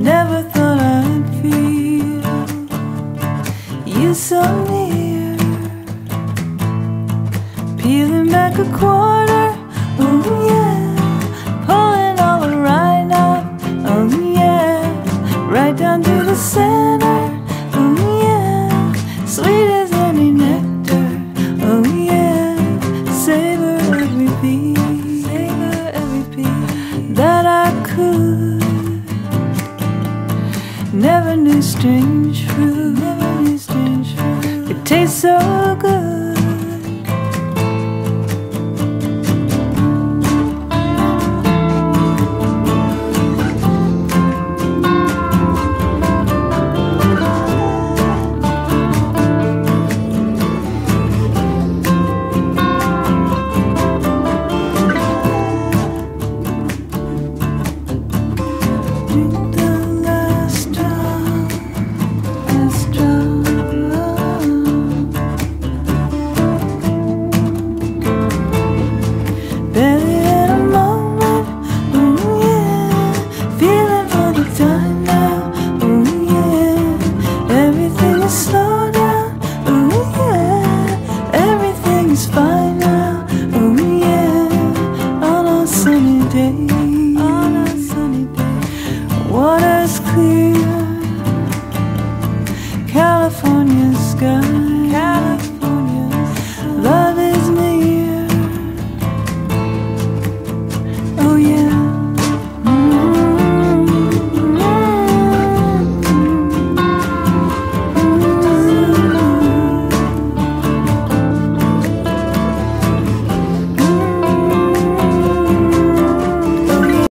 Never thought I'd feel you so near. Peeling back a quarter. heavenly strange fruit. It tastes so good. clear.